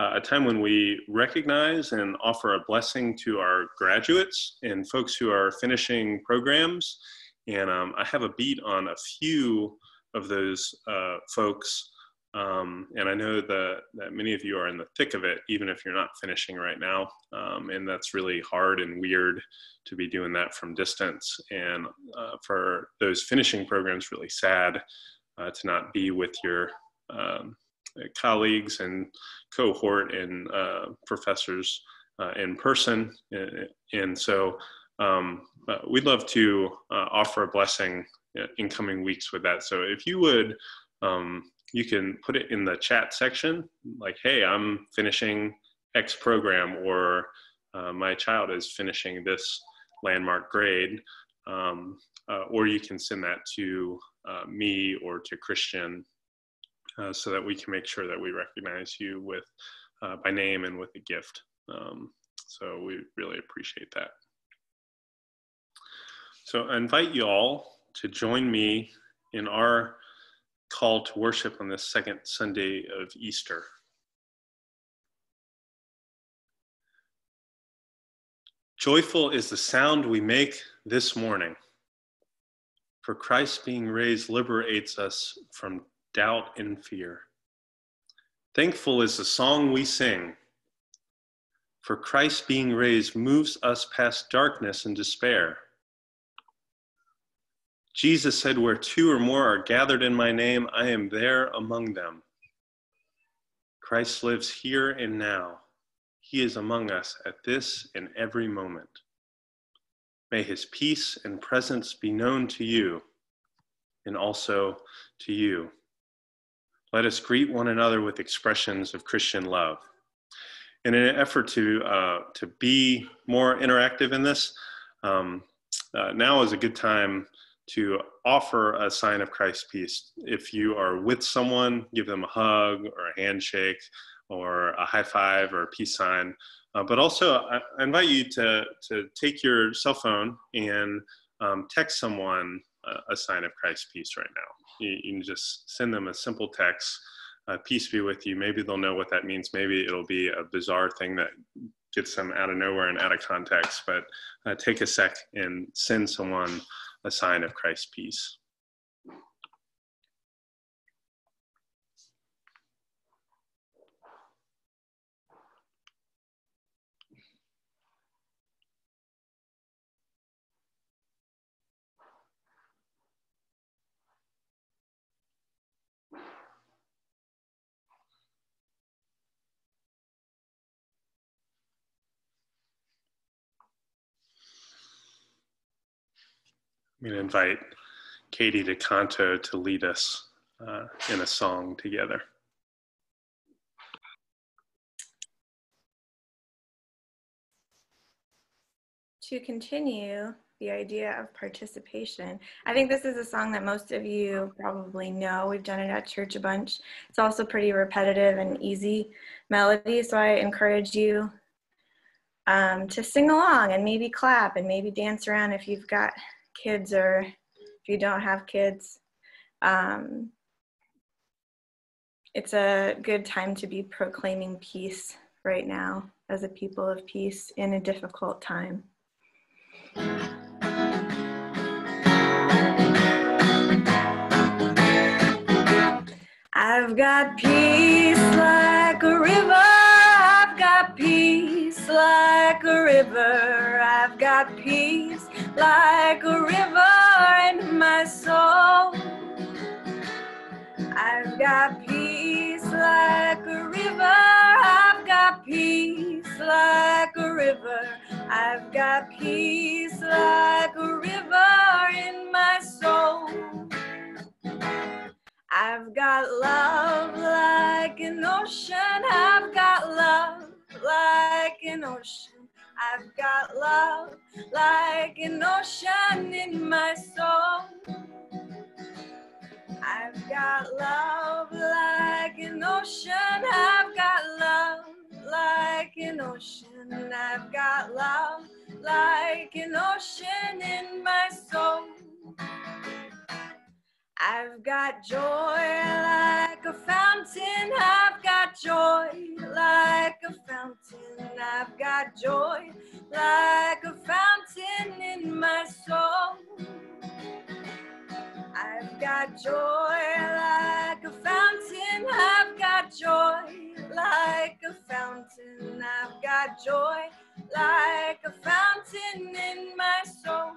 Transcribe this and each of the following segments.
uh, a time when we recognize and offer a blessing to our graduates and folks who are finishing programs. And um, I have a beat on a few of those uh, folks. Um, and I know that, that many of you are in the thick of it, even if you're not finishing right now. Um, and that's really hard and weird to be doing that from distance. And uh, for those finishing programs, really sad uh, to not be with your um, colleagues and cohort and uh, professors uh, in person. And so um, we'd love to uh, offer a blessing in coming weeks with that. So if you would, um, you can put it in the chat section, like, hey, I'm finishing X program, or uh, my child is finishing this landmark grade. Um, uh, or you can send that to uh, me or to Christian uh, so that we can make sure that we recognize you with uh, by name and with a gift. Um, so we really appreciate that. So I invite you all to join me in our call to worship on this second Sunday of Easter. Joyful is the sound we make this morning, for Christ being raised liberates us from doubt and fear. Thankful is the song we sing, for Christ being raised moves us past darkness and despair. Jesus said, Where two or more are gathered in my name, I am there among them. Christ lives here and now. He is among us at this and every moment. May his peace and presence be known to you and also to you. Let us greet one another with expressions of Christian love. In an effort to, uh, to be more interactive in this, um, uh, now is a good time to offer a sign of Christ's peace. If you are with someone, give them a hug or a handshake or a high five or a peace sign. Uh, but also, I, invite you to, to take your cell phone and um, text someone a, sign of Christ's peace right now. You, you, can just send them a simple text, uh, peace be with you. Maybe they'll know what that means. Maybe it'll be a bizarre thing that gets them out of nowhere and out of context. But uh, take a sec and send someone a sign of Christ's peace. I'm going to invite Katie DeCanto to lead us uh, in a song together. To continue the idea of participation, I think this is a song that most of you probably know. We've done it at church a bunch. It's also pretty repetitive and easy melody, so I encourage you um, to sing along and maybe clap and maybe dance around if you've got kids or if you don't have kids. Um, it's a good time to be proclaiming peace right now as a people of peace in a difficult time. I've got peace like a river. I've got peace like a river. I've got peace like a river in my soul. I've got peace like a river. I've got peace like a river. I've got peace like a river in my soul. I've got love like an ocean. I've got love like an ocean. I've got love like an ocean in my soul. I've got love like an ocean. I've got love like an ocean. I've got love like an ocean in my soul. I've got joy like a fountain. I've got joy like a fountain. I've got joy like a fountain in my soul. I've got joy like a fountain. I've got joy like a fountain. I've got joy like a fountain in my soul.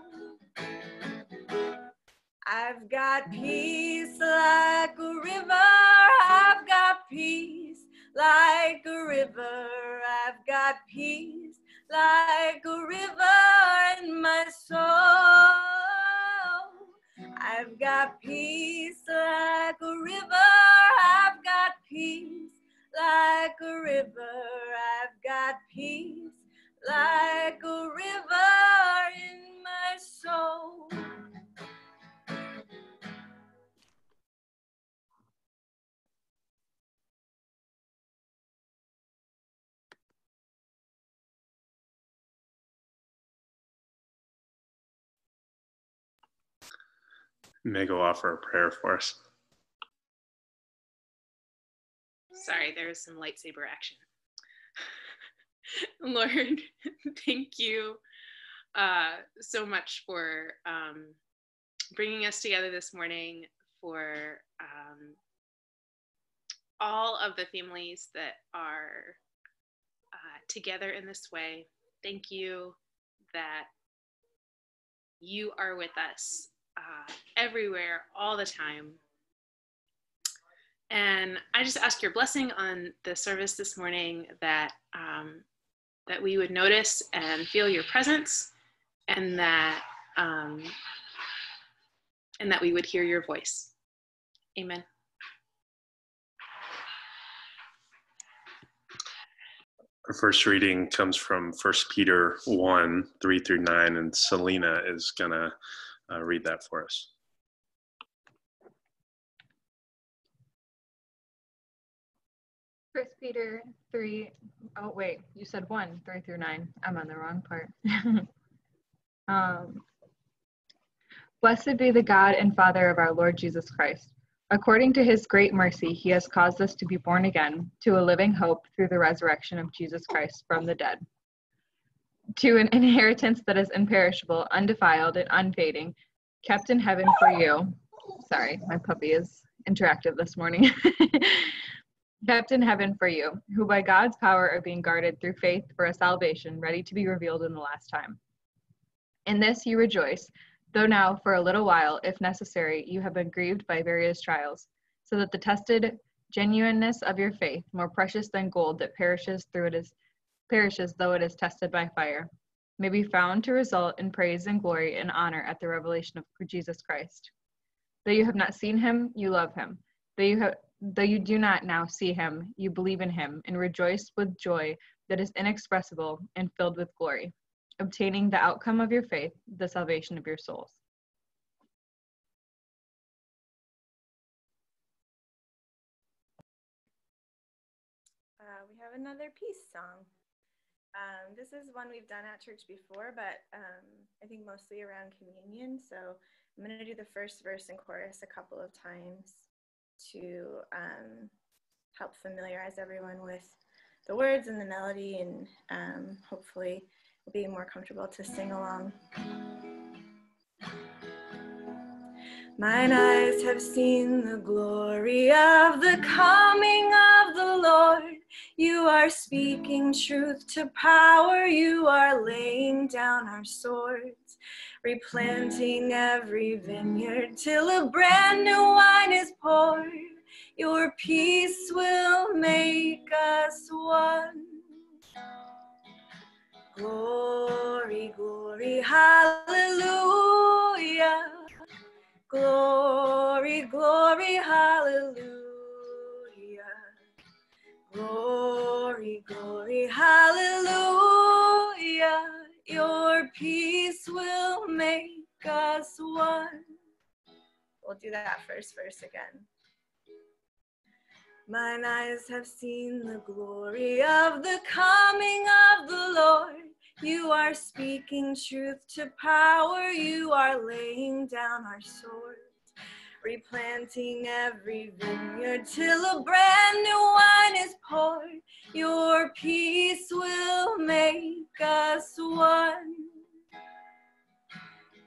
I've got peace like a river. I've got peace like a river. I've got peace like a river in my soul. I've got peace like a river. I've got peace like a river. I've got peace like a river Meg will offer a prayer for us. Sorry, there was some lightsaber action. Lord, thank you uh, so much for um, bringing us together this morning, for um, all of the families that are uh, together in this way. Thank you that you are with us uh, everywhere, all the time. And I just ask your blessing on the service this morning that um, that we would notice and feel your presence, and that um, and that we would hear your voice. Amen. Our first reading comes from 1 Peter 1 3 through 9, and Selena is going to uh, read that for us. First Peter 3, oh wait, you said 1, 3 through 9. I'm on the wrong part. um, Blessed be the God and Father of our Lord Jesus Christ. According to his great mercy, he has caused us to be born again to a living hope through the resurrection of Jesus Christ from the dead, to an inheritance that is imperishable, undefiled, and unfading, kept in heaven for you. Sorry, my puppy is interactive this morning. kept in heaven for you, who by God's power are being guarded through faith for a salvation ready to be revealed in the last time. In this you rejoice, though now for a little while, if necessary, you have been grieved by various trials, so that the tested genuineness of your faith, more precious than gold that perishes through it is perishes though it is tested by fire, may be found to result in praise and glory and honor at the revelation of Jesus Christ. Though you have not seen him, you love him. Though you have though you do not now see him, you believe in him and rejoice with joy that is inexpressible and filled with glory, obtaining the outcome of your faith, the salvation of your souls. Uh, we have another peace song. Um, this is one we've done at church before, but um, I think mostly around communion. So I'm going to do the first verse and chorus a couple of times to um, help familiarize everyone with the words and the melody, and um, hopefully will be more comfortable to sing along. Mine eyes have seen the glory of the coming of Lord. You are speaking truth to power. You are laying down our swords, replanting every vineyard till a brand new wine is poured. Your peace will make us one. Glory, glory, hallelujah. Glory, glory, hallelujah. Glory, glory, hallelujah. Your peace will make us one. We'll do that first verse again. Mine eyes have seen the glory of the coming of the Lord. You are speaking truth to power. You are laying down our swords replanting every vineyard till a brand new wine is poured. Your peace will make us one.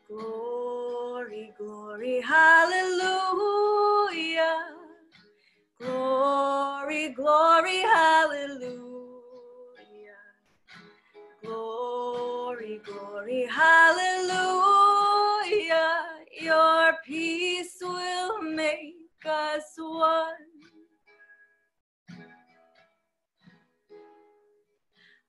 Glory, glory, hallelujah. Glory, glory, hallelujah. Glory, glory, hallelujah. Peace will make us one.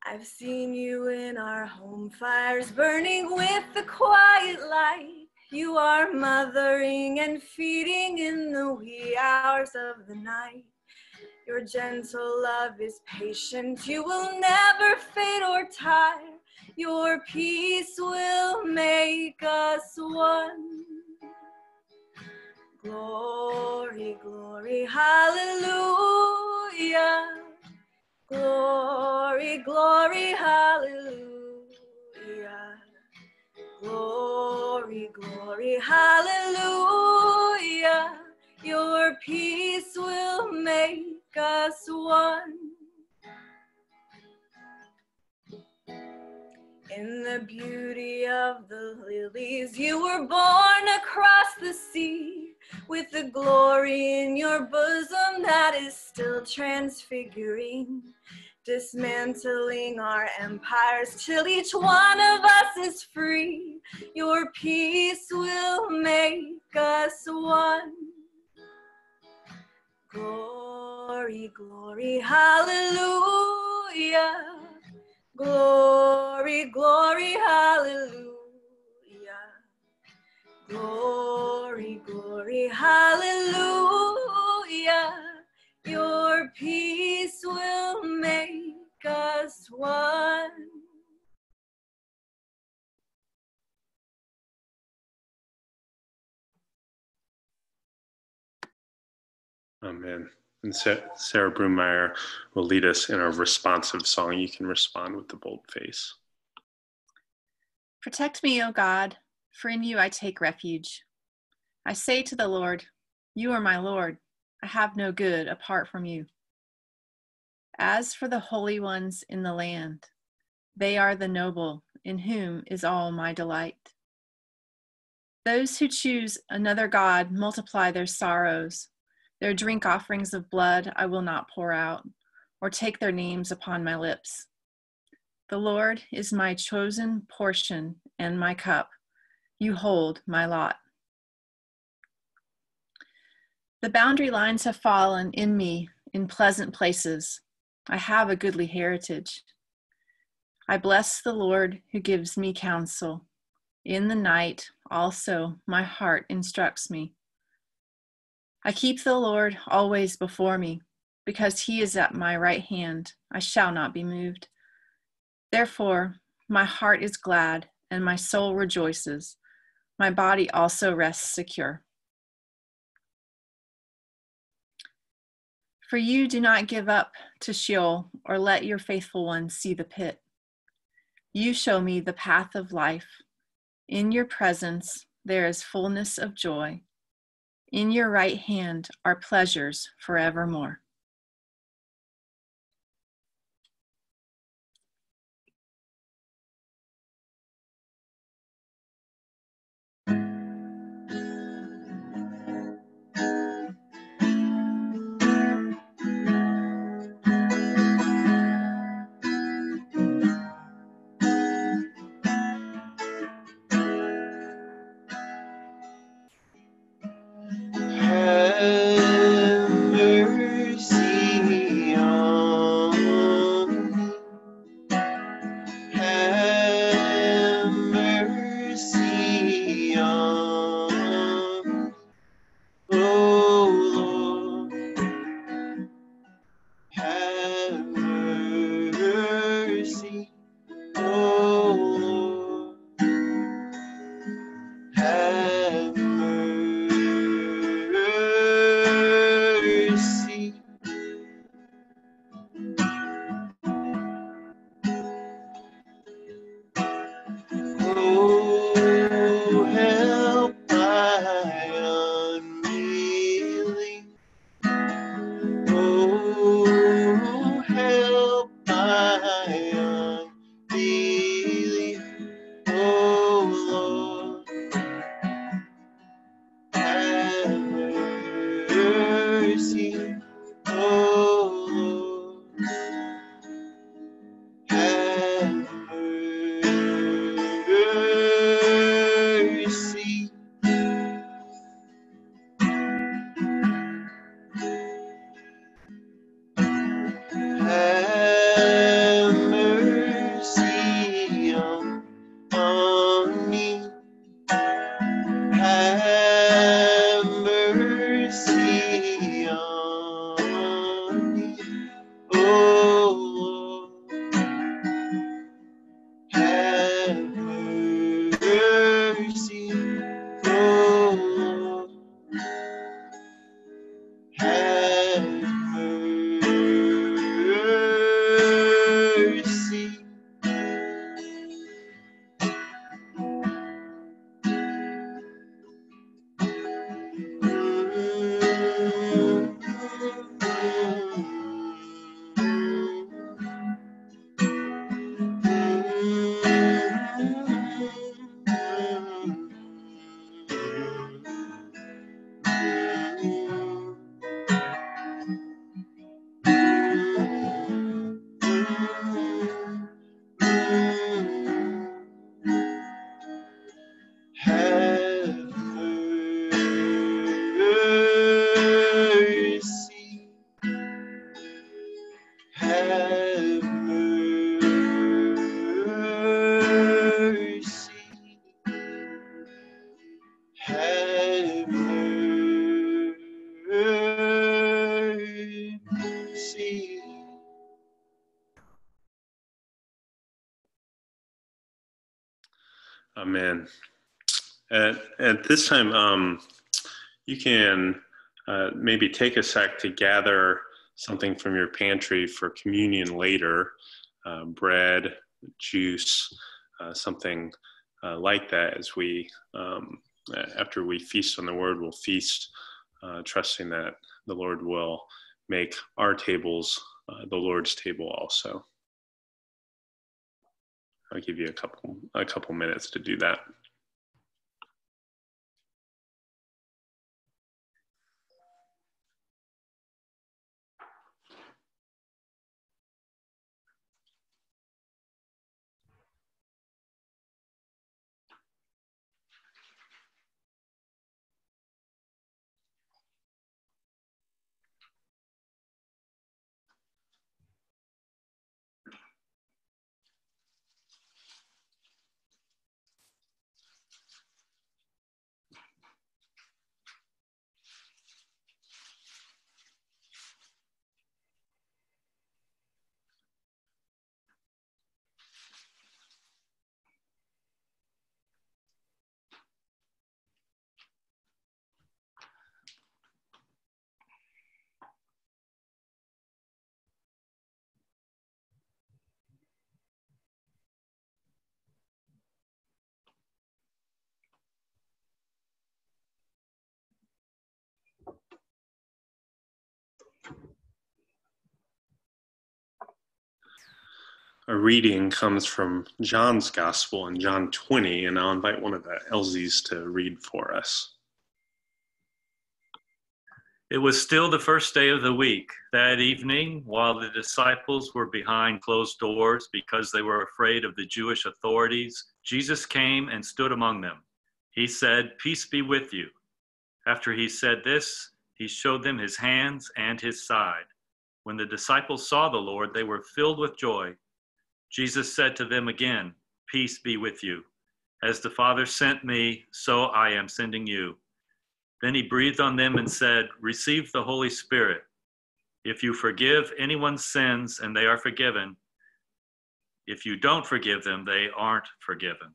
I've seen you in our home fires burning with the quiet light. You are mothering and feeding in the wee hours of the night. Your gentle love is patient. You will never fade or tire. Your peace will make us one. Glory, glory, hallelujah. Glory, glory, hallelujah. Glory, glory, hallelujah. Your peace will make us one. In the beauty of the lilies, you were born across the sea with the glory in your bosom that is still transfiguring, dismantling our empires till each one of us is free. Your peace will make us one. Glory, glory, hallelujah. Glory, glory, hallelujah. Hallelujah. Your peace will make us one. Amen. And Sarah Broommeyer will lead us in a responsive song. You can respond with the bold face. Protect me, O God, for in you I take refuge. I say to the Lord, You are my Lord. I have no good apart from you. As for the holy ones in the land, they are the noble, in whom is all my delight. Those who choose another God multiply their sorrows. Their drink offerings of blood I will not pour out, or take their names upon my lips. The Lord is my chosen portion and my cup. You hold my lot. The boundary lines have fallen in me in pleasant places. I have a goodly heritage. I bless the Lord who gives me counsel. In the night also my heart instructs me. I keep the Lord always before me, because he is at my right hand. I shall not be moved. Therefore, my heart is glad and my soul rejoices. My body also rests secure. For you do not give up to Sheol or let your faithful ones see the pit. You show me the path of life. In your presence there is fullness of joy in your right hand are pleasures forevermore. This time, um, you can uh, maybe take a sec to gather something from your pantry for communion later uh, bread, juice, uh, something uh, like that as we, um, after we feast on the word, we'll feast, uh, trusting that the Lord will make our tables uh, the Lord's table also. I'll give you a couple a couple minutes to do that. A reading comes from John's Gospel in John 20, and I'll invite one of the Elsies to read for us. It was still the first day of the week. That evening, while the disciples were behind closed doors because they were afraid of the Jewish authorities, Jesus came and stood among them. He said, Peace be with you. After he said this, he showed them his hands and his side. When the disciples saw the Lord, they were filled with joy. Jesus said to them again, Peace be with you. As the Father sent me, so I am sending you. Then he breathed on them and said, Receive the Holy Spirit. If you forgive anyone's sins and they are forgiven, if you don't forgive them, they aren't forgiven.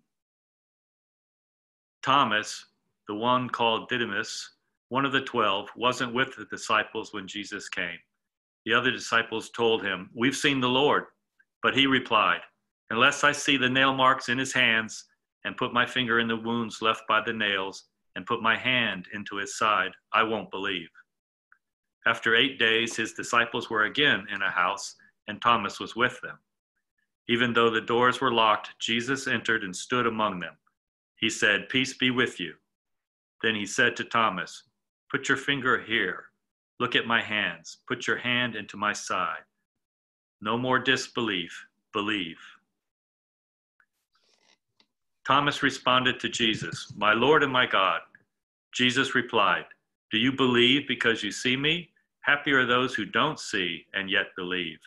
Thomas, the one called Didymus, one of the twelve, wasn't with the disciples when Jesus came. The other disciples told him, We've seen the Lord. But he replied, Unless I see the nail marks in his hands, and put my finger in the wounds left by the nails, and put my hand into his side, I won't believe. After eight days, his disciples were again in a house, and Thomas was with them. Even though the doors were locked, Jesus entered and stood among them. He said, Peace be with you. Then he said to Thomas, Put your finger here. Look at my hands. Put your hand into my side. No more disbelief, believe. Thomas responded to Jesus, My Lord and my God. Jesus replied, Do you believe because you see me? Happy are those who don't see and yet believe.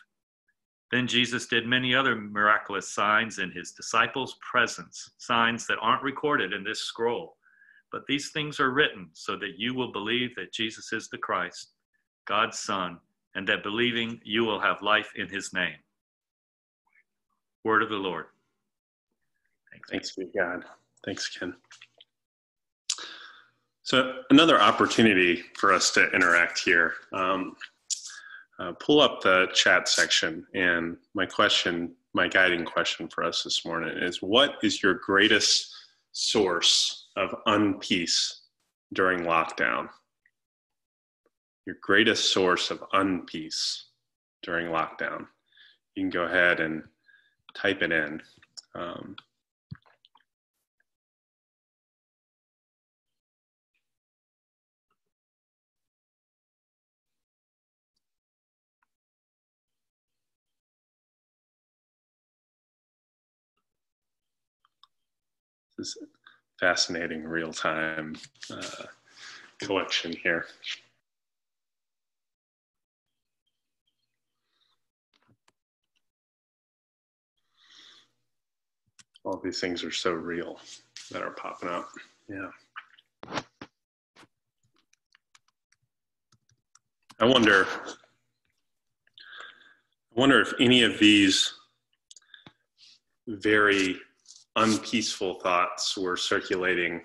Then Jesus did many other miraculous signs in his disciples' presence, signs that aren't recorded in this scroll. But these things are written so that you will believe that Jesus is the Christ, God's Son, and that believing you will have life in his name. Word of the Lord. Thanks, Thanks be God. Thanks, Ken. So, another opportunity for us to interact here. Um, uh, pull up the chat section, and my question, my guiding question for us this morning is What is your greatest source of unpeace during lockdown? Your greatest source of unpeace during lockdown. You can go ahead and type it in. Um, this is fascinating real time uh, collection here. All these things are so real that are popping up. Yeah. I wonder I wonder if any of these very unpeaceful thoughts were circulating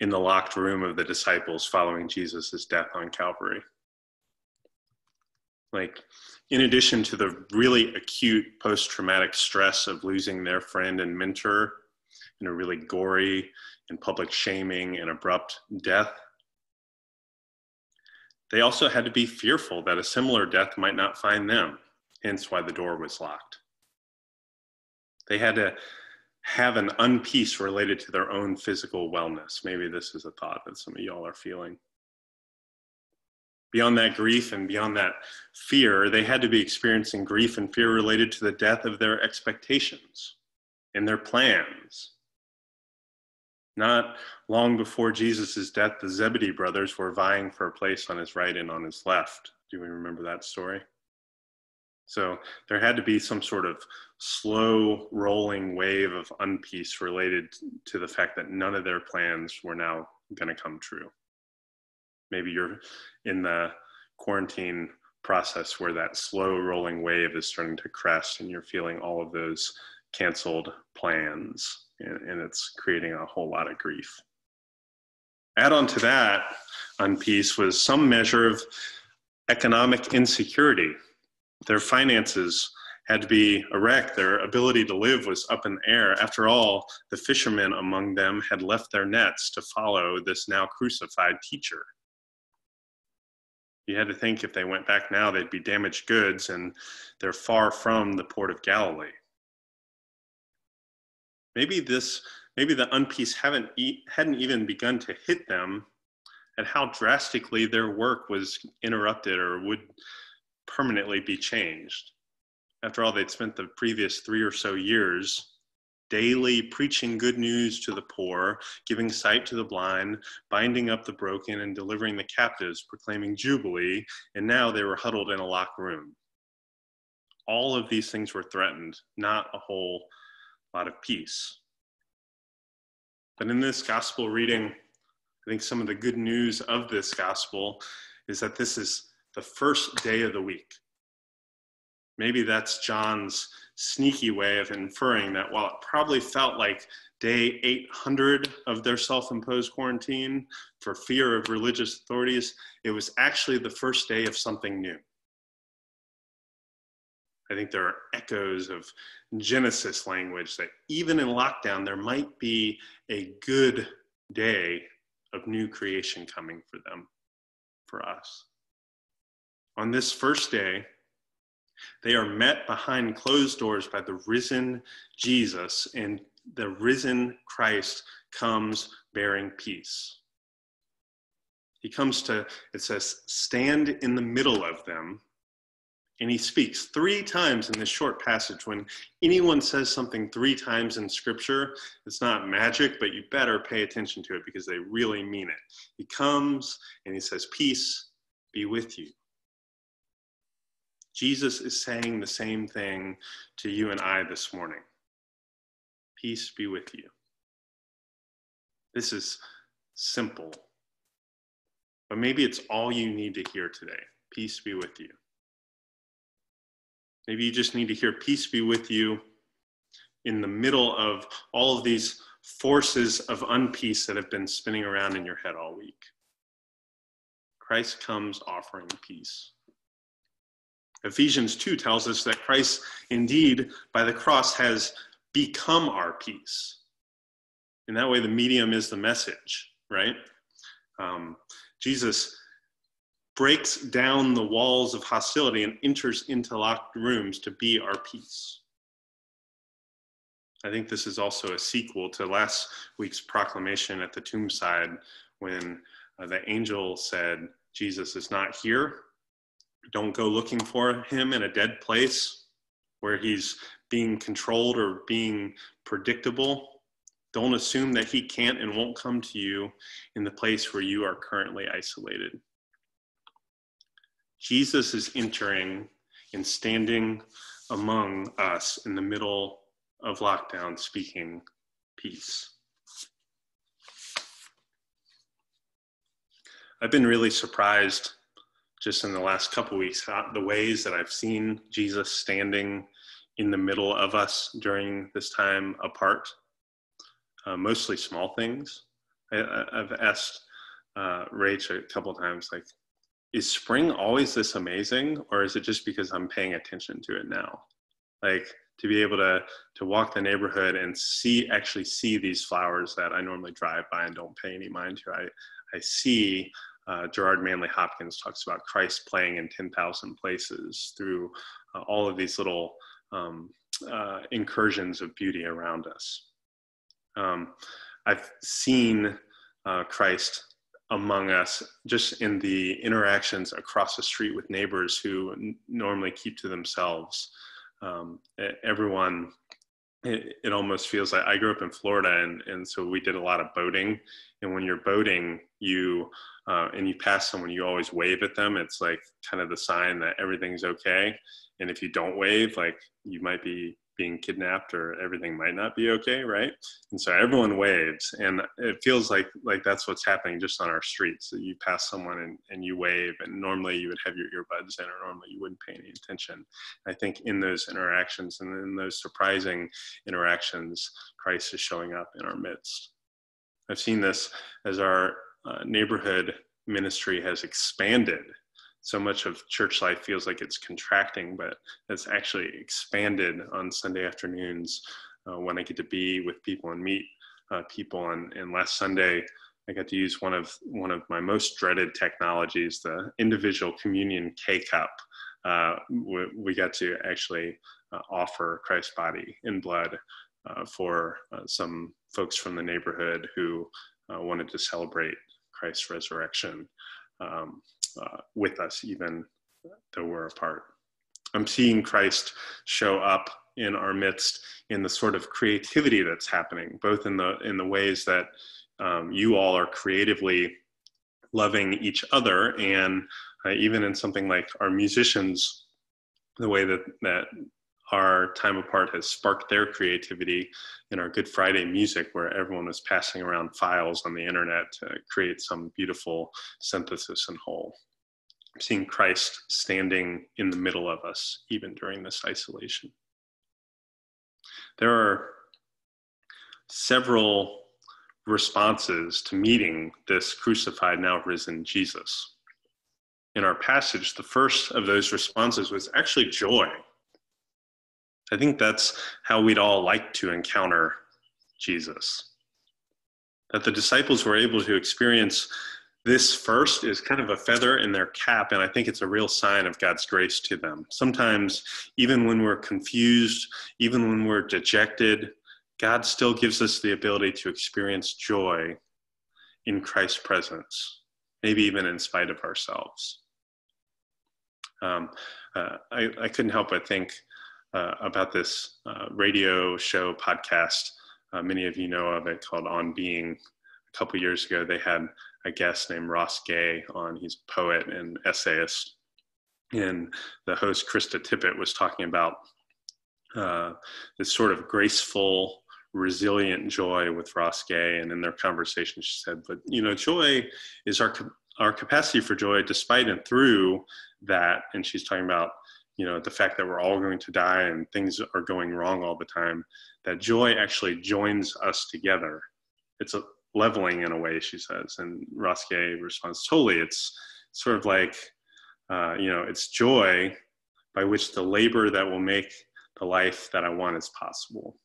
in the locked room of the disciples following Jesus' death on Calvary. Like, in addition to the really acute post traumatic stress of losing their friend and mentor in a really gory and public shaming and abrupt death, they also had to be fearful that a similar death might not find them, hence why the door was locked. They had to have an unpeace related to their own physical wellness. Maybe this is a thought that some of y'all are feeling. Beyond that grief and beyond that fear, they had to be experiencing grief and fear related to the death of their expectations and their plans. Not long before Jesus' death, the Zebedee brothers were vying for a place on his right and on his left. Do we remember that story? So there had to be some sort of slow rolling wave of unpeace related to the fact that none of their plans were now going to come true. Maybe you're in the quarantine process where that slow rolling wave is starting to crest and you're feeling all of those canceled plans and, and it's creating a whole lot of grief. Add on to that on peace was some measure of economic insecurity their finances had to be erect. Their ability to live was up in the air. After all, the fishermen among them had left their nets to follow this now crucified teacher. You had to think if they went back now, they'd be damaged goods, and they're far from the port of Galilee. Maybe this, maybe the unpeace haven't hadn't even begun to hit them and how drastically their work was interrupted or would permanently be changed. After all, they'd spent the previous three or so years daily preaching good news to the poor, giving sight to the blind, binding up the broken, and delivering the captives, proclaiming Jubilee, and now they were huddled in a locked room. All of these things were threatened, not a whole lot of peace. But in this gospel reading, I think some of the good news of this gospel is that this is the first day of the week. Maybe that's John's sneaky way of inferring that while it probably felt like day 800 of their self imposed quarantine for fear of religious authorities, it was actually the first day of something new. I think there are echoes of Genesis language that even in lockdown, there might be a good day of new creation coming for them, for us. On this first day, they are met behind closed doors by the risen Jesus, and the risen Christ comes bearing peace. He comes to, it says, stand in the middle of them. And he speaks three times in this short passage. When anyone says something three times in scripture, it's not magic, but you better pay attention to it because they really mean it. He comes and he says, Peace be with you. Jesus is saying the same thing to you and I this morning. Peace be with you. This is simple, but maybe it's all you need to hear today. Peace be with you. Maybe you just need to hear peace be with you in the middle of all of these forces of unpeace that have been spinning around in your head all week. Christ comes offering peace. Ephesians 2 tells us that Christ, indeed, by the cross, has become our peace. In that way, the medium is the message, right? Um, Jesus breaks down the walls of hostility and enters into locked rooms to be our peace. I think this is also a sequel to last week's proclamation at the tombside when uh, the angel said, Jesus is not here, don't go looking for him in a dead place where he's being controlled or being predictable. Don't assume that he can't and won't come to you in the place where you are currently isolated. Jesus is entering and standing among us in the middle of lockdown, speaking peace. I've been really surprised just in the last couple weeks, the ways that I've seen Jesus standing in the middle of us during this time apart uh, mostly small things. I, have asked uh, Rach a couple times, like, is spring always this amazing, or is it just because I'm paying attention to it now? Like to be able to to walk the neighborhood and see actually see these flowers that I normally drive by and don't pay any mind to. I I see uh, Gerard Manley Hopkins talks about Christ playing in 10,000 places through uh, all of these little um, uh, incursions of beauty around us. Um, I've seen uh, Christ among us just in the interactions across the street with neighbors who n- normally keep to themselves. Um, everyone, it, it, almost feels like I grew up in Florida, and, and so we did a lot of boating. And when you're boating, you uh, and you pass someone, you always wave at them. It's like kind of the sign that everything's okay. And if you don't wave, like you might be being kidnapped or everything might not be okay, right? And so everyone waves, and it feels like like that's what's happening just on our streets. So you pass someone and, and you wave, and normally you would have your earbuds in, or normally you wouldn't pay any attention. I think in those interactions and in those surprising interactions, Christ is showing up in our midst. I've seen this as our uh, neighborhood ministry has expanded so much of church life feels like it's contracting, but it's actually expanded on Sunday afternoons uh, when I get to be with people and meet uh, people. And, and last Sunday, I got to use one of one of my most dreaded technologies, the individual communion K cup. Uh, we, we, got to actually uh, offer Christ's body in blood uh, for uh, some folks from the neighborhood who wanted to celebrate Christ's resurrection. Um, uh, with us, even though we're apart. I'm seeing Christ show up in our midst in the sort of creativity that's happening, both in the in the ways that um, you all are creatively loving each other, and uh, even in something like our musicians, the way that that our time apart has sparked their creativity in our Good Friday music, where everyone was passing around files on the internet to create some beautiful synthesis and whole. Seeing Christ standing in the middle of us, even during this isolation. There are several responses to meeting this crucified, now risen Jesus. In our passage, the first of those responses was actually joy. I think that's how we'd all like to encounter Jesus. That the disciples were able to experience this first is kind of a feather in their cap, and I think it's a real sign of God's grace to them. Sometimes, even when we're confused, even when we're dejected, God still gives us the ability to experience joy in Christ's presence, maybe even in spite of ourselves. Um, uh, I, I, couldn't help but think uh, about this uh, radio show podcast. Uh, many of you know of it called On Being. A couple years ago, they had a guest named Ross Gay on. He's a poet and essayist. And the host, Krista Tippett, was talking about uh, this sort of graceful, resilient joy with Ross Gay. And in their conversation, she said, But, you know, joy is our, our capacity for joy despite and through that. And she's talking about you know the fact that we're all going to die and things are going wrong all the time that joy actually joins us together. It's a leveling in a way she says. And Ross responds totally. It's sort of like uh, you know it's joy by which the labor that will make the life that i want is possible.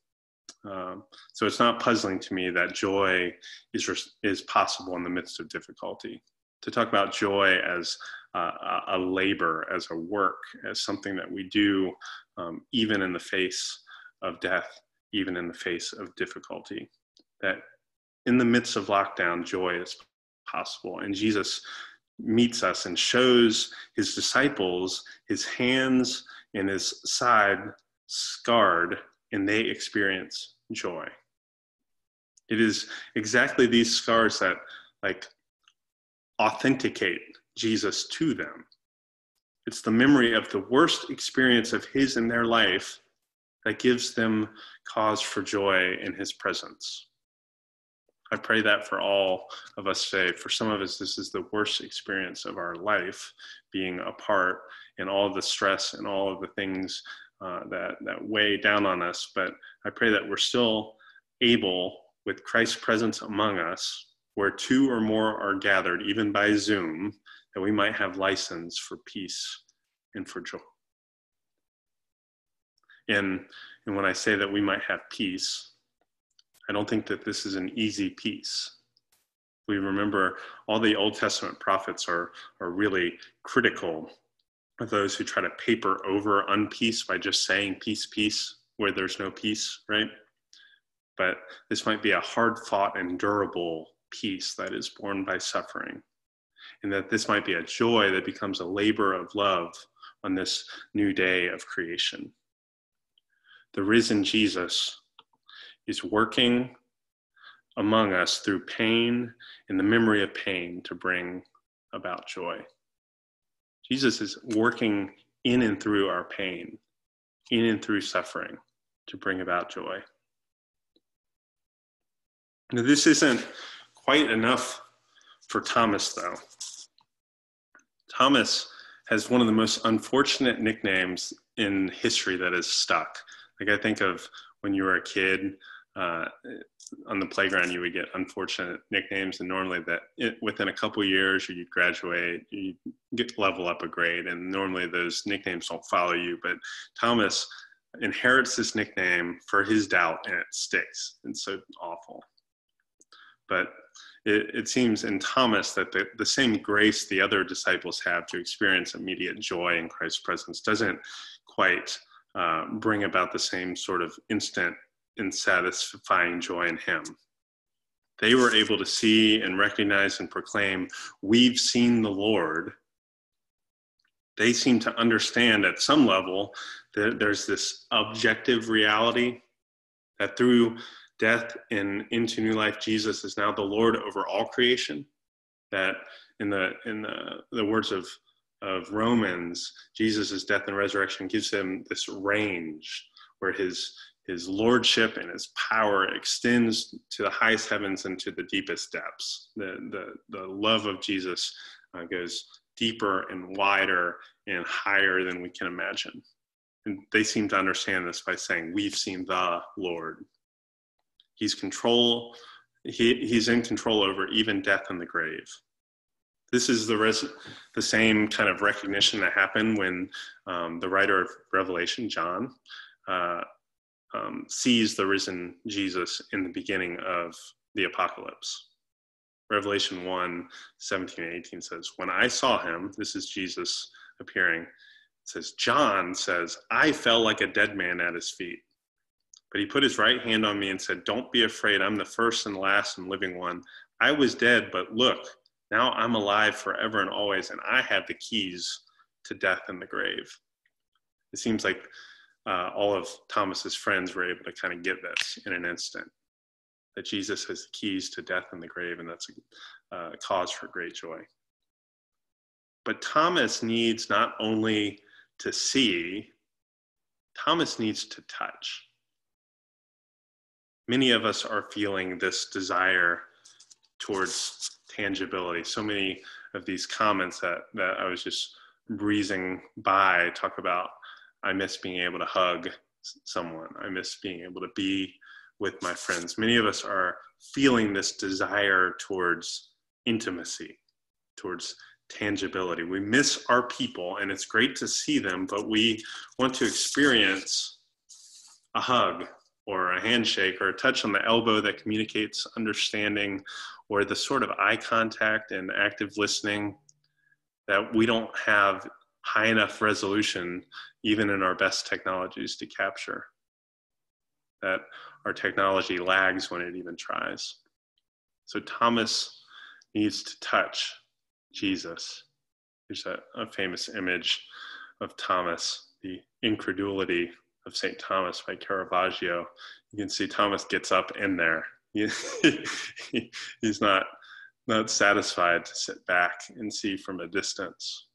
Um, so it's not puzzling to me that joy is is possible in the midst of difficulty to talk about joy as uh, a labor, as a work, as something that we do um, even in the face of death, even in the face of difficulty. That in the midst of lockdown, joy is possible. And Jesus meets us and shows his disciples his hands and his side scarred, and they experience joy. It is exactly these scars that like authenticate Jesus to them. It's the memory of the worst experience of his in their life that gives them cause for joy in his presence. I pray that for all of us today. For some of us, this is the worst experience of our life, being apart and all the stress and all of the things uh, that, that weigh down on us. But I pray that we're still able with Christ's presence among us, where two or more are gathered, even by Zoom, that we might have license for peace and for joy. And, and when I say that we might have peace, I don't think that this is an easy peace. We remember all the Old Testament prophets are, are really critical of those who try to paper over unpeace by just saying peace, peace, where there's no peace, right? But this might be a hard fought and durable peace that is born by suffering. And that this might be a joy that becomes a labor of love on this new day of creation. The risen Jesus is working among us through pain and the memory of pain to bring about joy. Jesus is working in and through our pain, in and through suffering to bring about joy. Now, this isn't quite enough for Thomas, though. Thomas has one of the most unfortunate nicknames in history that is stuck. Like, I think of when you were a kid, uh, on the playground you would get unfortunate nicknames and normally that it, within a couple years you'd graduate you get level up a grade and normally those nicknames don't follow you but thomas inherits this nickname for his doubt and it sticks it's so awful but it, it seems in thomas that the, the same grace the other disciples have to experience immediate joy in christ's presence doesn't quite uh, bring about the same sort of instant and satisfying joy in Him. They were able to see and recognize and proclaim, We've seen the Lord. They seem to understand at some level that there's this objective reality that through death and into new life, Jesus is now the Lord over all creation. That in the in the, the words of of Romans, Jesus' death and resurrection gives him this range where his his lordship and his power extends to the highest heavens and to the deepest depths. The, the, the love of Jesus uh, goes deeper and wider and higher than we can imagine. And they seem to understand this by saying, We've seen the Lord. He's control, he, he's in control over even death and the grave. This is the, res, the same kind of recognition that happened when um, the writer of Revelation, John, uh, um, sees the risen Jesus in the beginning of the apocalypse. Revelation 1 17 and 18 says, When I saw him, this is Jesus appearing, it says, John says, I fell like a dead man at his feet. But he put his right hand on me and said, Don't be afraid. I'm the first and last and living one. I was dead, but look, now I'm alive forever and always, and I have the keys to death and the grave. It seems like uh, all of Thomas's friends were able to kind of get this in an instant that Jesus has the keys to death and the grave, and that's a uh, cause for great joy. But Thomas needs not only to see, Thomas needs to touch. Many of us are feeling this desire towards tangibility. So many of these comments that, that I was just breezing by talk about I miss being able to hug someone. I miss being able to be with my friends. Many of us are feeling this desire towards intimacy, towards tangibility. We miss our people, and it's great to see them, but we want to experience a hug or a handshake or a touch on the elbow that communicates understanding or the sort of eye contact and active listening that we don't have high enough resolution, even in our best technologies, to capture. That our technology lags when it even tries. So Thomas needs to touch Jesus. There's a, a famous image of Thomas, the incredulity of St. Thomas by Caravaggio. You can see Thomas gets up in there. He, he's not, not satisfied to sit back and see from a distance.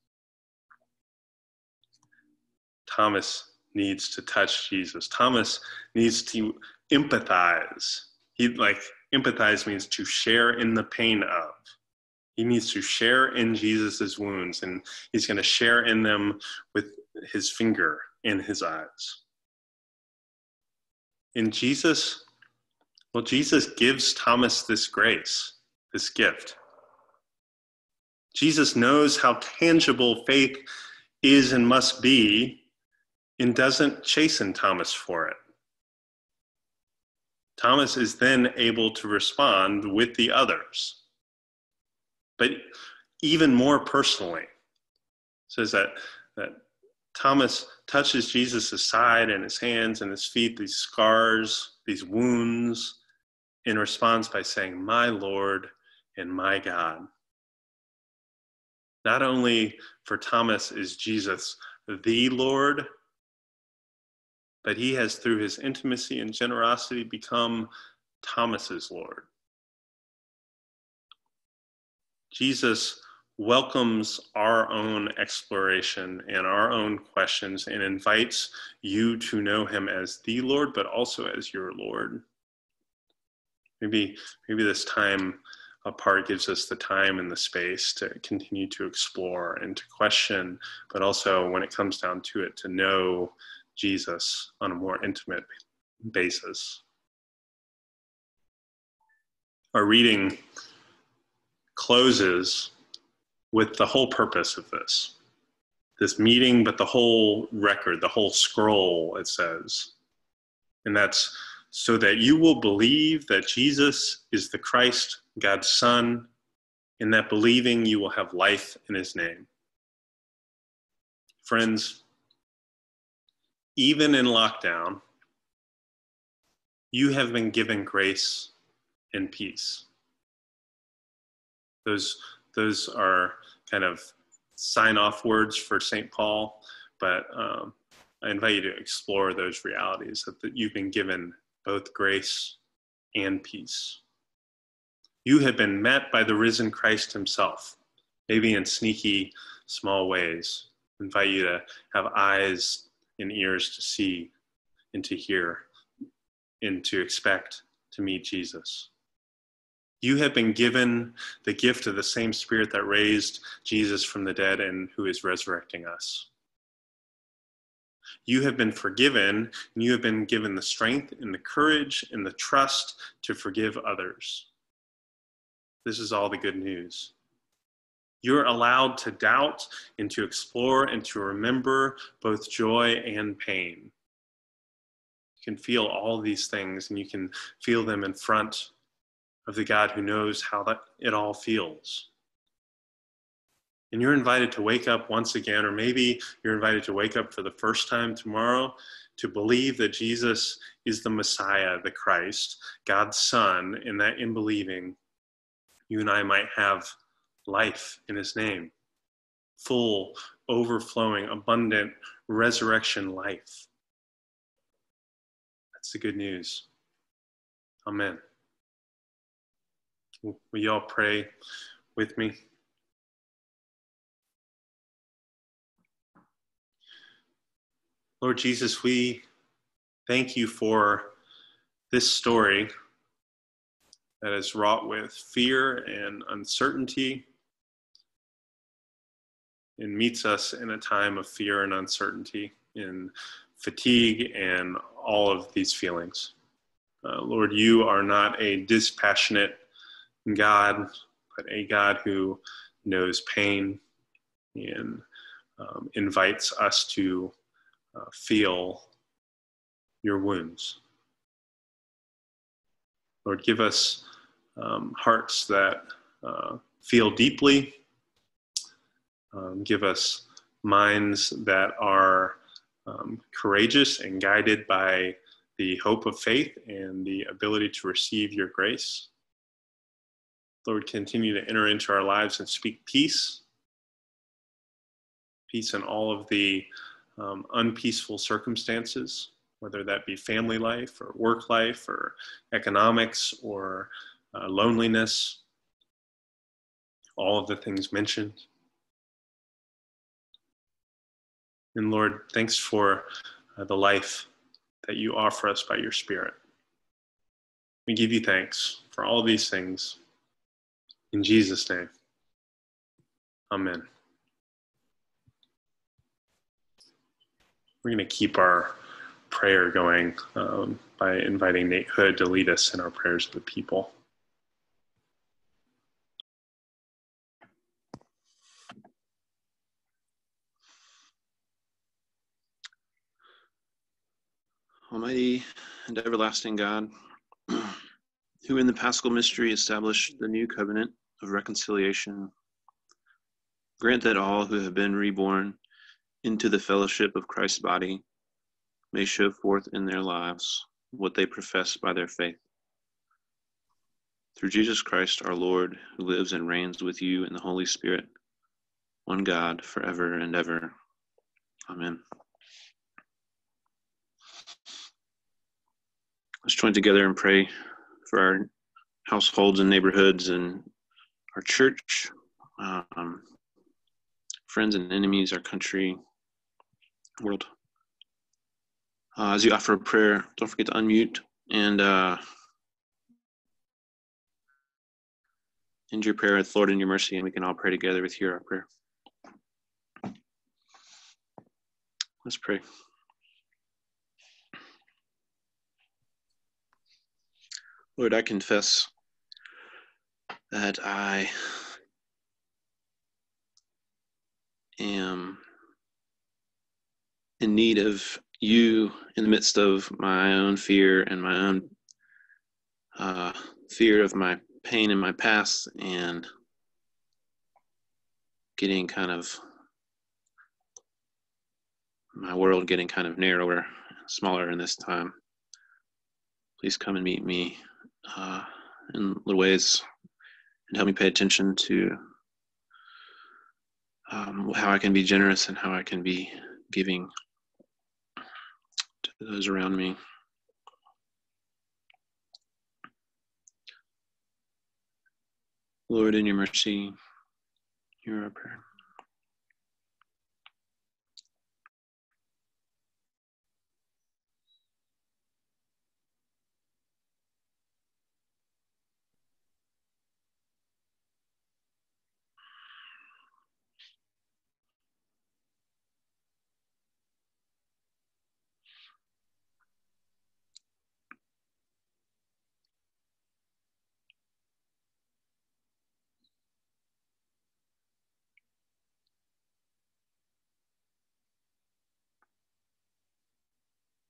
Thomas needs to touch Jesus. Thomas needs to empathize. He like empathize means to share in the pain of. He needs to share in Jesus's wounds, and he's going to share in them with his finger in his eyes. In Jesus, Well, Jesus gives Thomas this grace, this gift. Jesus knows how tangible faith is and must be and doesn't chasten Thomas for it. Thomas is then able to respond with the others. But even more personally, says that, that Thomas touches Jesus' side and his hands and his feet, these scars, these wounds, in response by saying, My Lord and my God. Not only for Thomas is Jesus the Lord, but he has, through his intimacy and generosity, become Thomas's Lord. Jesus welcomes our own exploration and our own questions and invites you to know him as the Lord, but also as your Lord. Maybe, maybe this time apart gives us the time and the space to continue to explore and to question, but also when it comes down to it, to know Jesus on a more intimate basis. Our reading closes with the whole purpose of this this meeting, but the whole record, the whole scroll, it says. And that's so that you will believe that Jesus is the Christ, God's Son, and that believing you will have life in his name. Friends, even in lockdown, you have been given grace and peace. Those, those are kind of sign off words for St. Paul, but um, I invite you to explore those realities that, that you've been given both grace and peace. You have been met by the risen Christ himself, maybe in sneaky, small ways. I invite you to have eyes and ears to see and to hear and to expect to meet Jesus. You have been given the gift of the same Spirit that raised Jesus from the dead and who is resurrecting us. You have been forgiven, and you have been given the strength and the courage and the trust to forgive others. This is all the good news. You're allowed to doubt and to explore and to remember both joy and pain. You can feel all these things and you can feel them in front of the God who knows how that it all feels. And you're invited to wake up once again, or maybe you're invited to wake up for the first time tomorrow to believe that Jesus is the Messiah, the Christ, God's Son, and that in believing, you and I might have life in his name, full, overflowing, abundant resurrection life. That's the good news. Amen. Will you all pray with me? Lord Jesus, we thank you for this story that is wrought with fear and uncertainty and meets us in a time of fear and uncertainty, in fatigue and all of these feelings. Uh, Lord, you are not a dispassionate God, but a God who knows pain and um, invites us to uh, feel your wounds. Lord, give us um, hearts that uh, feel deeply um, give us minds that are um, courageous and guided by the hope of faith and the ability to receive your grace. Lord, continue to enter into our lives and speak peace. Peace in all of the um, unpeaceful circumstances, whether that be family life or work life or economics or uh, loneliness, all of the things mentioned. And Lord, thanks for uh, the life that you offer us by your Spirit. We give you thanks for all these things. In Jesus' name, Amen. We're going to keep our prayer going um, by inviting Nate Hood to lead us in our prayers of the people. Almighty and everlasting God, who in the paschal mystery established the new covenant of reconciliation, grant that all who have been reborn into the fellowship of Christ's body may show forth in their lives what they profess by their faith. Through Jesus Christ our Lord, who lives and reigns with you in the Holy Spirit, one God, forever and ever. Amen. Let's join together and pray for our households and neighborhoods and our church, um, friends and enemies, our country, world. Uh, as you offer a prayer, don't forget to unmute and uh, end your prayer with Lord in your mercy, and we can all pray together with you, our prayer. Let's pray. Lord, I confess that I am in need of you in the midst of my own fear and my own uh, fear of my pain in my past and getting kind of my world getting kind of narrower, smaller in this time. Please come and meet me uh, in little ways and help me pay attention to um, how I can be generous and how I can be giving to those around me. Lord, in your mercy, hear our prayer.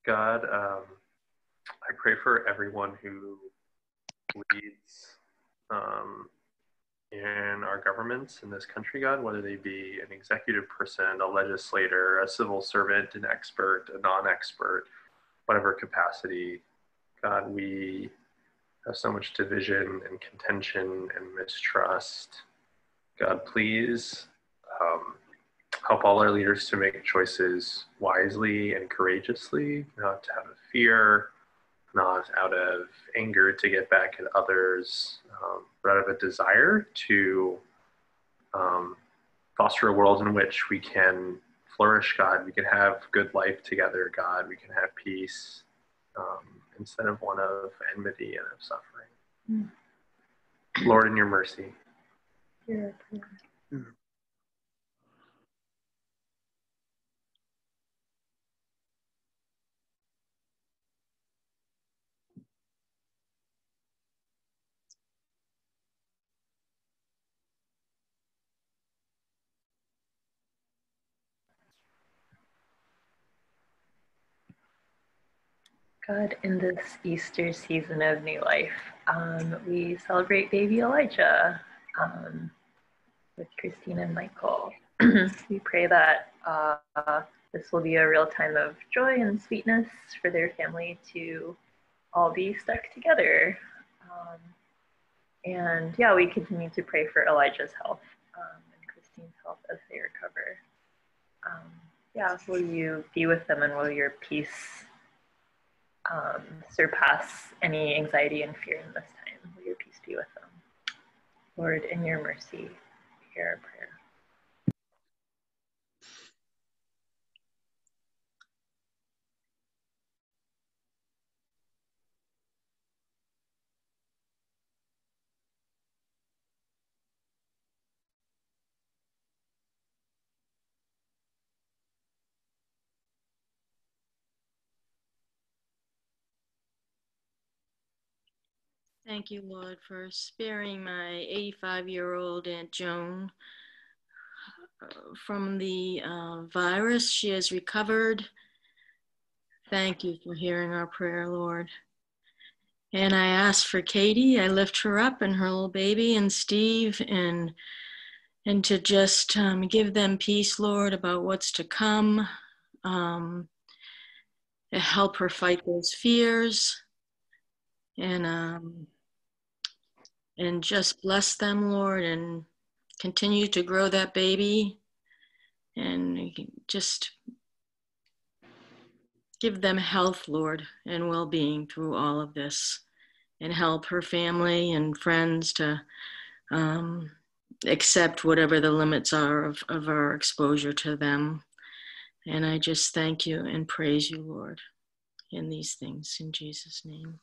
God, um, I pray for everyone who leads um, in our governments in this country, God, whether they be an executive person, a legislator, a civil servant, an expert, a non expert, whatever capacity. God, we have so much division and contention and mistrust. God, please um, help all our leaders to make choices wisely and courageously, not out of fear, not out of anger to get back at others, um, but out of a desire to um, foster a world in which we can flourish, God. We can have good life together, God. We can have peace um, instead of one of enmity and of suffering. Mm. Lord, in your mercy. Yeah. God, in this Easter season of new life, um, we celebrate baby Elijah um, with Christine and Michael. we pray that uh, this will be a real time of joy and sweetness for their family to all be stuck together. Um, and yeah, we continue to pray for Elijah's health um, and Christine's health as they recover. Um, yeah, will you be with them and will your peace um, surpass any anxiety and fear in this time. Will your peace be with them. Lord, in your mercy, hear our prayer. Thank you, Lord, for sparing my 85 year old Aunt Joan uh, from the uh, virus. She has recovered. Thank you for hearing our prayer, Lord. And I ask for Katie. I lift her up and her little baby and Steve and and to just um, give them peace, Lord, about what's to come. Um, help her fight those fears and um, and just bless them, Lord, and continue to grow that baby and just give them health, Lord, and well being through all of this, and help her family and friends to um, accept whatever the limits are of, of our exposure to them. And I just thank you and praise you, Lord, in these things in Jesus' name.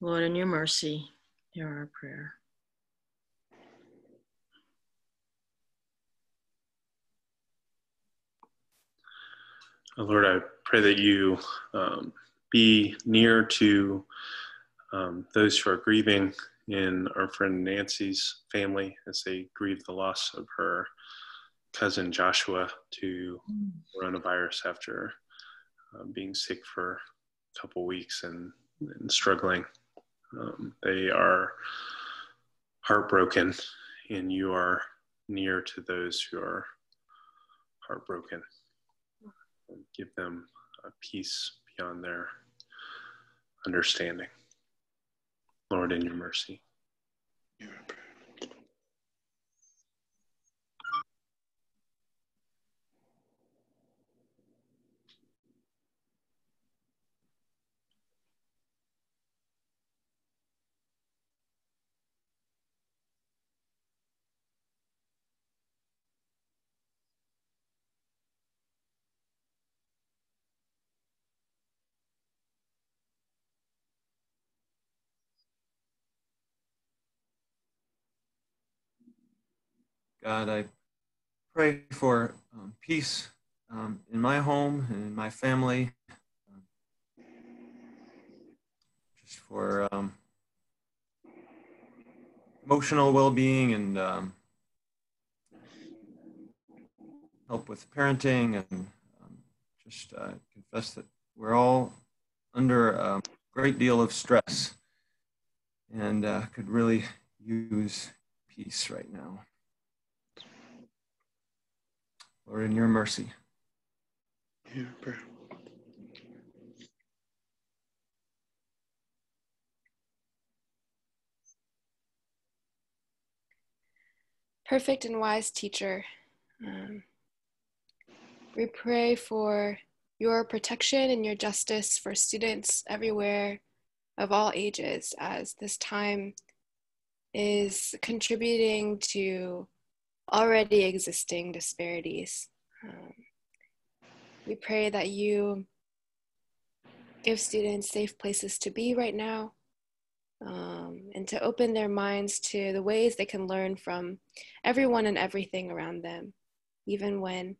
Lord, in your mercy, hear our prayer. Lord, I pray that you um, be near to um, those who are grieving in our friend Nancy's family as they grieve the loss of her cousin Joshua to coronavirus after uh, being sick for a couple weeks and, and struggling. Um, they are heartbroken, and you are near to those who are heartbroken. Give them a peace beyond their understanding. Lord, in your mercy. God, I pray for um, peace um, in my home and in my family, um, just for um, emotional well being and um, help with parenting, and um, just uh, confess that we're all under a great deal of stress and uh, could really use peace right now. Lord, in your mercy. Hear prayer. Perfect and wise teacher, um, we pray for your protection and your justice for students everywhere of all ages as this time is contributing to already existing disparities. Um, we pray that you give students safe places to be right now um, and to open their minds to the ways they can learn from everyone and everything around them, even when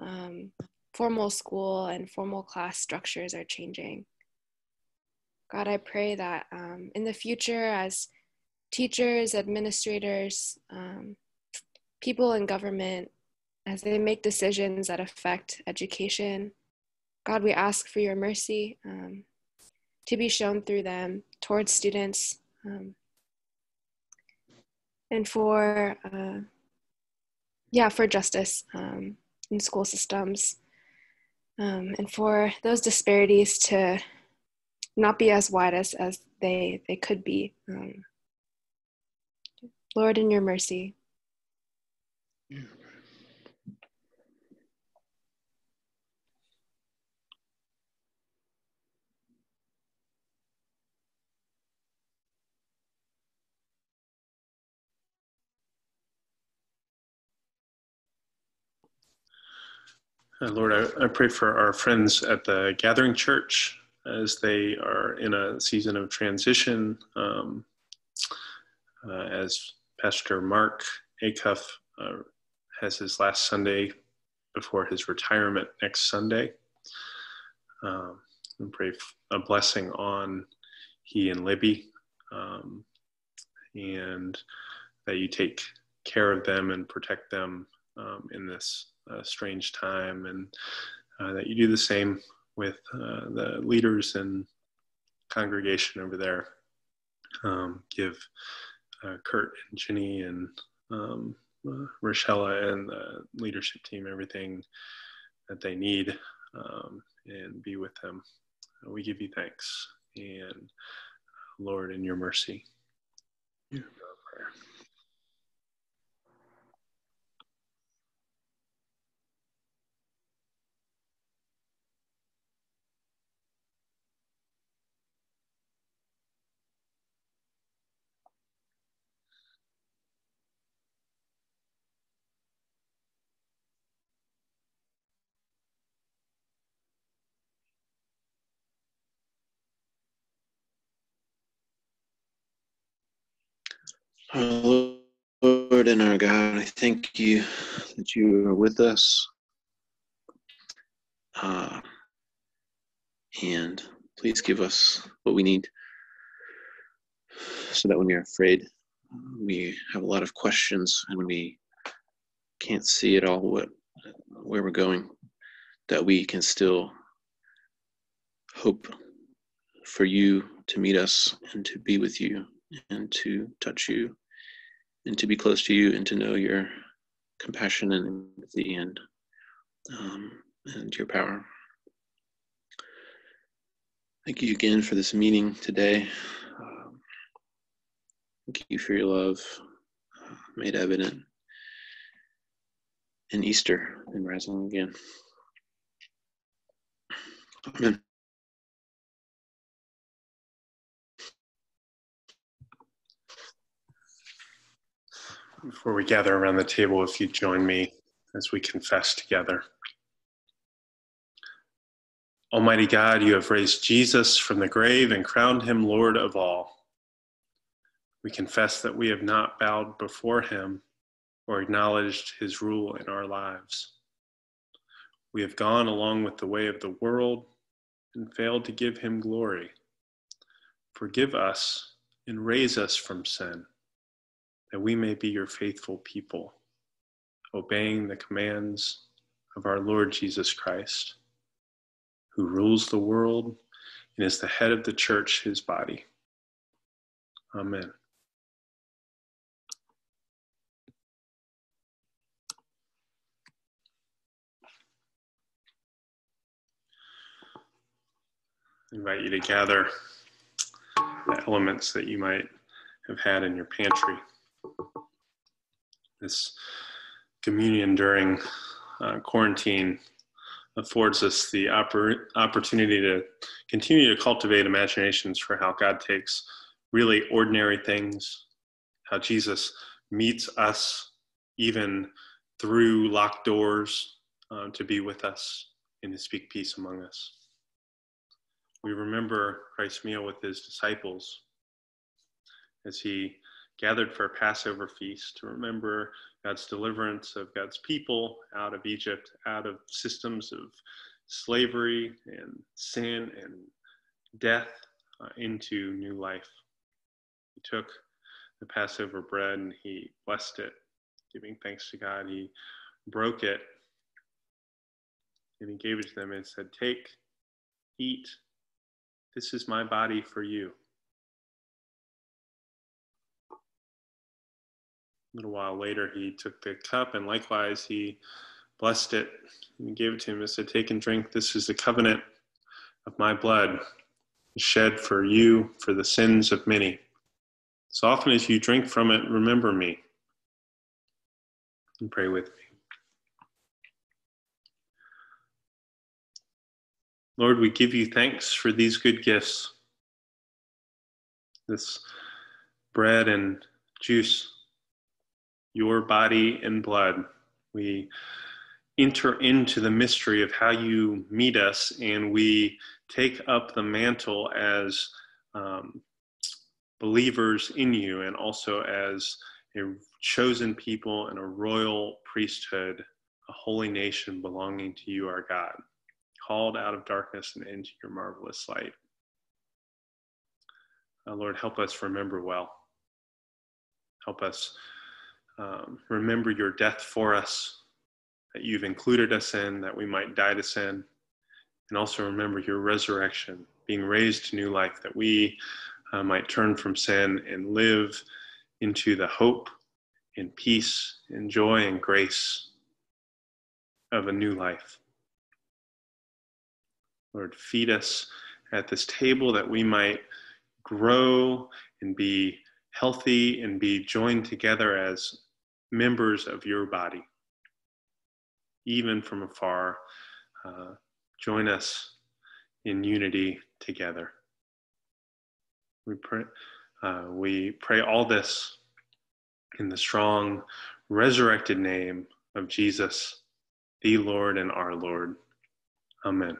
um, formal school and formal class structures are changing. God, I pray that um, in the future, as teachers, administrators, um, people in government as they make decisions that affect education. God, we ask for your mercy um, to be shown through them towards students um, and for, uh, yeah, for justice um, in school systems um, and for those disparities to not be as wide as, as they, they could be. Um, Lord, in your mercy, Uh, Lord, I, I, pray for our friends at the Gathering Church as they are in a season of transition. Um, uh, as Pastor Mark Acuff uh, has his last Sunday before his retirement next Sunday. Um, and pray a blessing on he and Libby um, and that you take care of them and protect them um, in this uh, strange time, and uh, that you do the same with uh, the leaders and congregation over there. Um, give uh, Kurt and Ginny and um, Rochella and the leadership team everything that they need um, and be with them. We give you thanks and Lord, in your mercy. Yeah. Our Lord and our God, I thank you that you are with us. Uh, and please give us what we need so that when we are afraid, we have a lot of questions and we can't see at all what where we're going, that we can still hope for you to meet us and to be with you and to touch you and to be close to you and to know your compassion and empathy and um, and your power. Thank you again for this meeting today. Um, thank you for your love uh, made evident in Easter and rising again. Amen. Before we gather around the table, if you join me as we confess together. Almighty God, you have raised Jesus from the grave and crowned him Lord of all. We confess that we have not bowed before him or acknowledged his rule in our lives. We have gone along with the way of the world and failed to give him glory. Forgive us and raise us from sin that we may be your faithful people, obeying the commands of our Lord Jesus Christ, who rules the world and is the head of the church, his body. Amen. I invite you to gather the elements that you might have had in your pantry this communion during uh, quarantine affords us the oppor- opportunity to continue to cultivate imaginations for how God takes really ordinary things, how Jesus meets us even through locked doors uh, to be with us and to speak peace among us. We remember Christ's meal with his disciples as he gathered for a Passover feast to remember God's deliverance of God's people out of Egypt, out of systems of slavery and sin and death uh, into new life. He took the Passover bread and he blessed it, giving thanks to God. He broke it and he gave it to them and said, Take, eat. This is my body for you. Little while later, he took the cup and likewise he blessed it and gave it to him and said, Take and drink. This is the covenant of my blood, shed for you for the sins of many. So often as you drink from it, remember me and pray with me. Lord, we give you thanks for these good gifts this bread and juice your body and blood. We enter into the mystery of how you meet us, and we take up the mantle as um, believers in you and also as a chosen people and a royal priesthood, a holy nation belonging to you, our God, called out of darkness and into your marvelous light. Uh, Lord, help us remember well. Help us um, remember your death for us, that you've included us in, that we might die to sin. And also remember your resurrection, being raised to new life, that we uh, might turn from sin and live into the hope and peace and joy and grace of a new life. Lord, feed us at this table that we might grow and be healthy and be joined together as members of your body, even from afar. Uh, join us in unity together. We pray, uh, we pray all this in the strong, resurrected name of Jesus, the Lord and our Lord. Amen.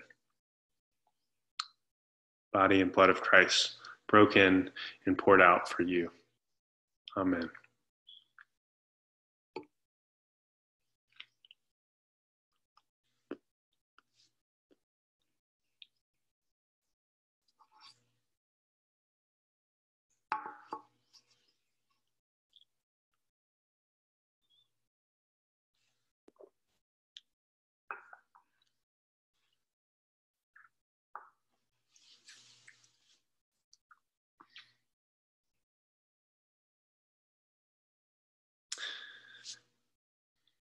Body and blood of Christ, broken and poured out for you. Amen.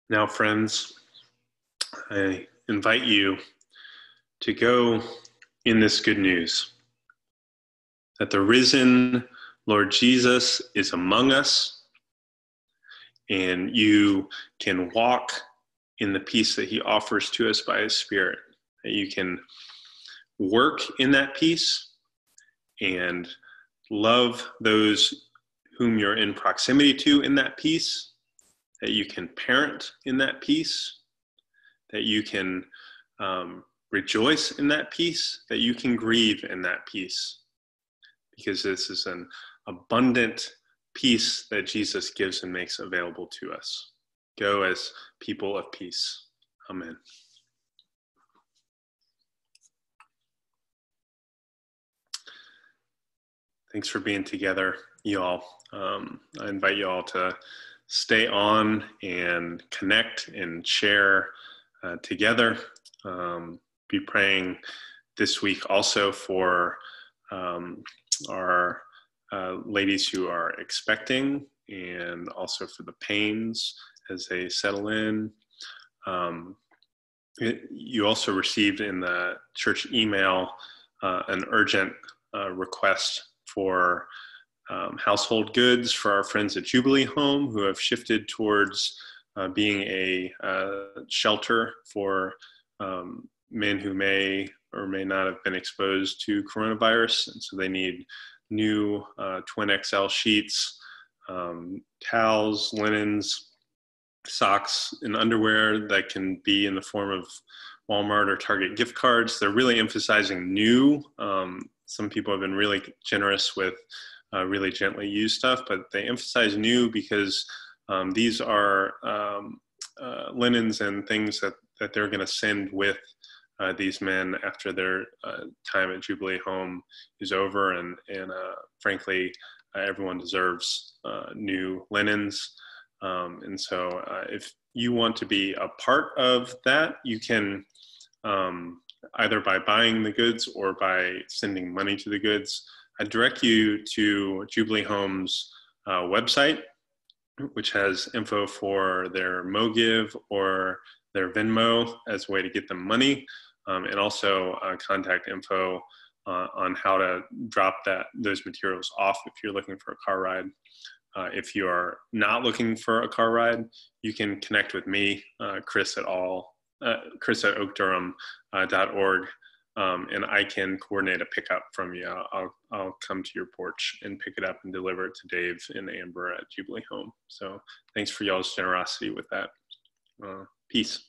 Now, friends, I invite you to go in this good news that the risen Lord Jesus is among us, and you can walk in the peace that he offers to us by his Spirit, that you can work in that peace and love those whom you're in proximity to in that peace that you can parent in that peace, that you can um, rejoice in that peace, that you can grieve in that peace. Because this is an abundant peace that Jesus gives and makes available to us. Go as people of peace. Amen. Thanks for being together, y'all. Um, I invite you all to stay on and connect and share uh, together. Um, be praying this week also for um, our uh, ladies who are expecting and also for the pains as they settle in. Um, it, you also received in the church email uh, an urgent uh, request for um, household goods for our friends at Jubilee Home who have shifted towards uh, being a uh, shelter for um, men who may or may not have been exposed to coronavirus. And so they need new uh, twin XL sheets, um, towels, linens, socks, and underwear that can be in the form of Walmart or Target gift cards. They're really emphasizing new. Um, some people have been really generous with uh, really gently used stuff, but they emphasize new because um, these are um, uh, linens and things that, that they're going to send with uh, these men after their uh, time at Jubilee Home is over. And, and uh, frankly, uh, everyone deserves new linens. Um, and so if you want to be a part of that, you can um, either by buying the goods or by sending money to the goods. I direct you to Jubilee Homes uh, website, which has info for their MoGive or their Venmo as a way to get them money, um, and also uh, contact info uh, on how to drop that those materials off if you're looking for a car ride. Uh, if you are not looking for a car ride, you can connect with me, uh, Chris at all, uh, Chris at oakdurham.org um, and I can coordinate a pickup from you. I'll, I'll come to your porch and pick it up and deliver it to Dave and Amber at Jubilee Home. So thanks for y'all's generosity with that. Uh, peace.